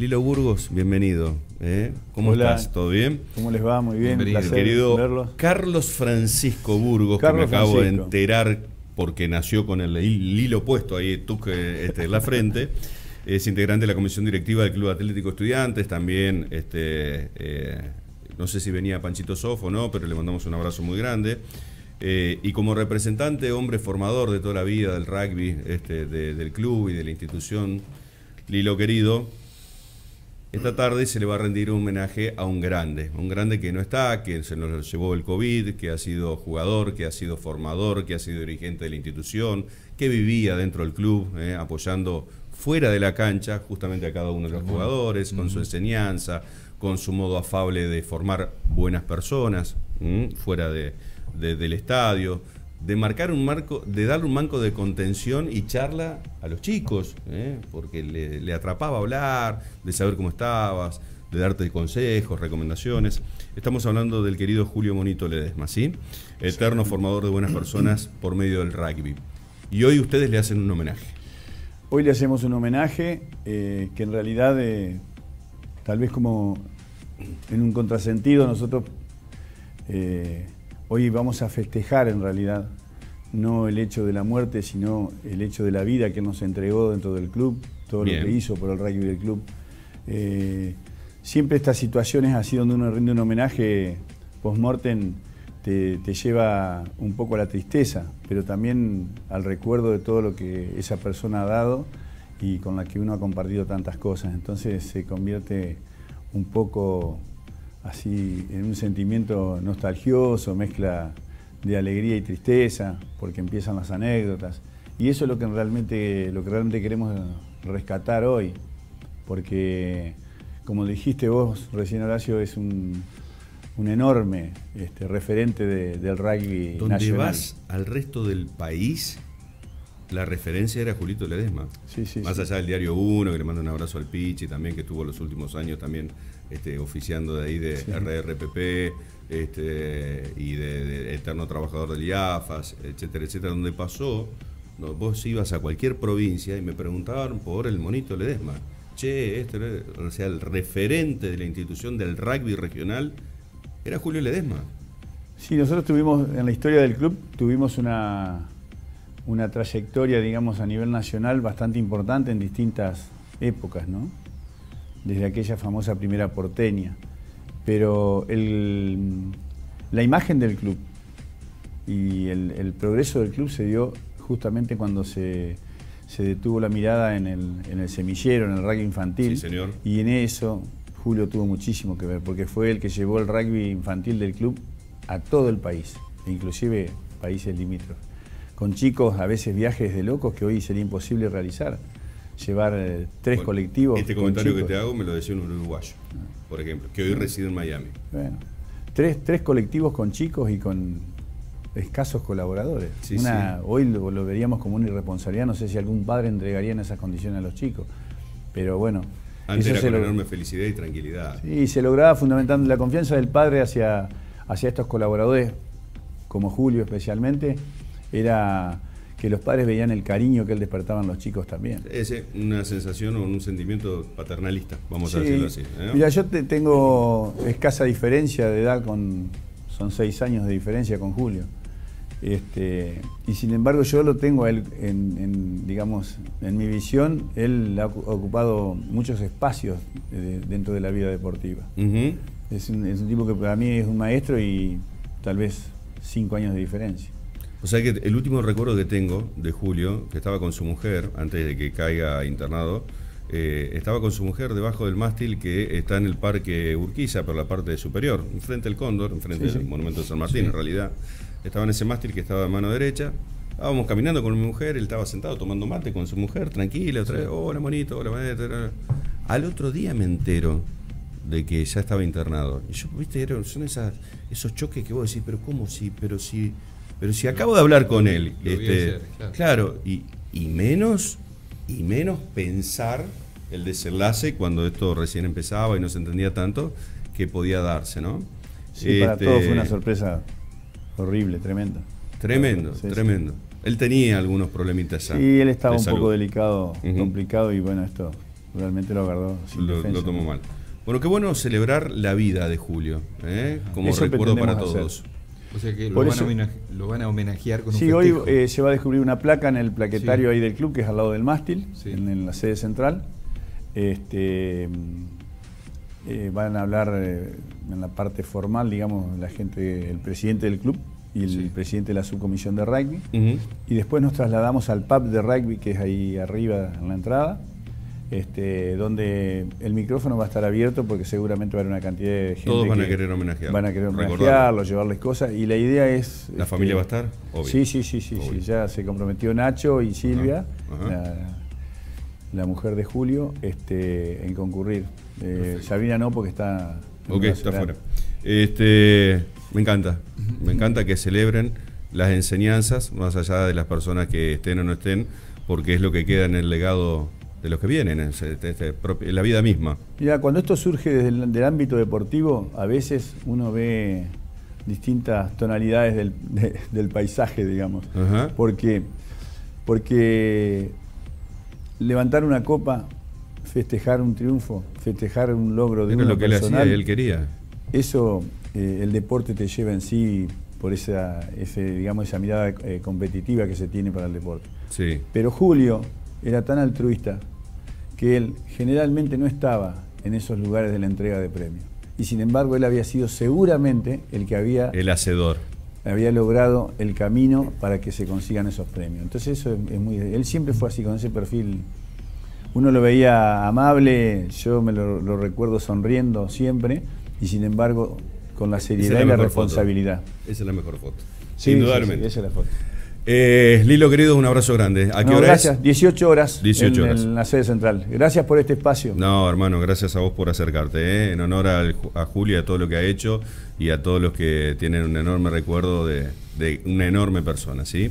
Lilo Burgos, bienvenido. ¿eh? ¿Cómo estás? ¿Todo bien? ¿Cómo les va? Muy bien. Bienvenido. Querido Carlos Francisco Burgos, que me acabo de enterar porque nació con el hilo puesto ahí, tú que este, en la frente. Es integrante de la comisión directiva del Club Atlético Estudiantes, también, este, eh, no sé si venía Panchito Sof o no, pero le mandamos un abrazo muy grande. Eh, y como representante, hombre formador de toda la vida del rugby, este, del club y de la institución, Lilo querido, esta tarde se le va a rendir un homenaje a un grande, un grande que no está, que se nos llevó el COVID, que ha sido jugador, que ha sido formador, que ha sido dirigente de la institución, que vivía dentro del club, eh, apoyando fuera de la cancha justamente a cada uno de los jugadores, con su enseñanza, con su modo afable de formar buenas personas fuera del estadio, de marcar un marco, de darle un marco de contención y charla a los chicos, ¿eh? porque le, atrapaba hablar, de saber cómo estabas, de darte consejos, recomendaciones. Estamos hablando del querido Julio Monito Ledesma, ¿sí? Eterno formador de buenas personas por medio del rugby. Y hoy ustedes le hacen un homenaje. Hoy le hacemos un homenaje eh, que en realidad, eh, tal vez como en un contrasentido, nosotros Hoy vamos a festejar en realidad no el hecho de la muerte, sino el hecho de la vida que nos entregó dentro del club, todo lo que hizo por el rugby del club. Eh, siempre estas situaciones, así donde uno rinde un homenaje post-mortem, te, lleva un poco a la tristeza, pero también al recuerdo de todo lo que esa persona ha dado y con la que uno ha compartido tantas cosas. Entonces se convierte un poco así en un sentimiento nostalgioso, mezcla de alegría y tristeza, porque empiezan las anécdotas. Y eso es lo que realmente, lo que realmente queremos rescatar hoy, porque como dijiste vos recién Horacio, es un, enorme este, referente del rugby Donde vas al resto del país, la referencia era Julito Ledesma. Sí, sí, Más allá del Diario 1, que le mando un abrazo al Pichi también, que tuvo los últimos años también este, oficiando de ahí de RRPP este, y de, Eterno Trabajador del IAFAS, etcétera, etcétera, donde pasó, vos ibas a cualquier provincia y me preguntaban por el monito Ledesma. Che, este, o sea, el referente de la institución del rugby regional era Julio Ledesma. Sí, nosotros tuvimos, en la historia del club, tuvimos una, una trayectoria, digamos, a nivel nacional bastante importante en distintas épocas, ¿no? desde aquella famosa primera porteña. Pero la imagen del club y el, progreso del club se dio justamente cuando se, detuvo la mirada en el, semillero, en el rugby infantil. señor. Y en eso Julio tuvo muchísimo que ver, porque fue el que llevó el rugby infantil del club a todo el país, inclusive países limítrofes. Con chicos, a veces viajes de locos que hoy sería imposible realizar llevar eh, tres colectivos. Este comentario que te hago me lo decía un uruguayo, por ejemplo, que hoy reside en Miami. Bueno, tres, tres colectivos con chicos y con escasos colaboradores. Hoy lo, veríamos como una irresponsabilidad, no sé si algún padre entregaría en esas condiciones a los chicos, pero bueno. Antes era con enorme felicidad y tranquilidad. Sí, se lograba fundamentando la confianza del padre hacia, hacia estos colaboradores, como Julio especialmente, era que los padres veían el cariño que él despertaba en los chicos también. Es una sensación o un sentimiento paternalista, vamos a decirlo así. ¿eh? Mira, yo tengo escasa diferencia de edad con. Son seis años de diferencia con Julio. Este, y sin embargo yo lo tengo a él en, digamos, en mi visión, él ha ocupado muchos espacios dentro de la vida deportiva. es, un, es un tipo que para mí es un maestro y tal vez cinco años de diferencia. O sea que el último recuerdo que tengo de Julio, que estaba con su mujer, antes de que caiga internado, eh, estaba con su mujer debajo del mástil que está en el parque Urquiza, por la parte superior, enfrente del Cóndor, enfrente del Monumento de San Martín, en realidad. Estaba en ese mástil que estaba a mano derecha. Estábamos caminando con mi mujer, él estaba sentado tomando mate con su mujer, tranquila, otra vez, hola monito, hola maestro. Al otro día me entero de que ya estaba internado. Y yo, viste, son esas, esos choques que vos decís, pero ¿cómo sí? Pero si pero si acabo de hablar con él, este, claro, y, menos, y menos pensar el desenlace cuando esto recién empezaba y no se entendía tanto, que podía darse, ¿no? Sí, para este, todos fue una sorpresa horrible, tremenda. Tremendo, tremendo. Él tenía algunos problemitas. Sí, él estaba un poco delicado, complicado y bueno, esto realmente lo agarró sin lo, Lo tomó mal. Bueno, qué bueno celebrar la vida de Julio, ¿eh? como recuerdo para todos. O sea que lo van, a homenajear con un Sí, hoy eh, se va a descubrir una placa en el plaquetario ahí del club, que es al lado del mástil, en, la sede central. Este, eh, van a hablar eh, en la parte formal, digamos, la gente, el presidente del club y el presidente de la subcomisión de rugby. Y después nos trasladamos al pub de rugby, que es ahí arriba en la entrada este, donde el micrófono va a estar abierto porque seguramente va a haber una cantidad de gente. Todos van a querer homenajear. Van a querer homenajearlo, llevarles cosas. Y la idea es. ¿La familia va a estar? Sí, sí, sí, sí, sí, Ya se comprometió Nacho y Silvia, La, mujer de Julio, este, en concurrir. Eh, Sabina no, porque está. Ok, está fuera. Este, me encanta. Me encanta que celebren las enseñanzas, más allá de las personas que estén o no estén, porque es lo que queda en el legado de los que vienen, en, la vida misma. Mira, cuando esto surge desde el ámbito deportivo, a veces uno ve distintas tonalidades del, paisaje, digamos. Porque, porque levantar una copa, festejar un triunfo, festejar un logro de Era lo que personal, él quería. Eso, eh, el deporte te lleva en sí por esa, ese, digamos, esa mirada eh, competitiva que se tiene para el deporte. Sí. Pero Julio era tan altruista que él generalmente no estaba en esos lugares de la entrega de premios. Y sin embargo, él había sido seguramente el que había... El hacedor. Había logrado el camino para que se consigan esos premios. Entonces eso es, muy... Él siempre fue así, con ese perfil. Uno lo veía amable, yo me lo, recuerdo sonriendo siempre, y sin embargo con la seriedad y la responsabilidad. Esa es la mejor foto. Sí, Indudablemente. esa es la foto. Eh, Lilo, querido, un abrazo grande. ¿A qué hora gracias. 18 horas, 18 horas. En, la sede central. Gracias por este espacio. No, hermano, gracias a vos por acercarte. ¿eh? En honor a Julia, a todo lo que ha hecho y a todos los que tienen un enorme recuerdo de, de una enorme persona. ¿sí?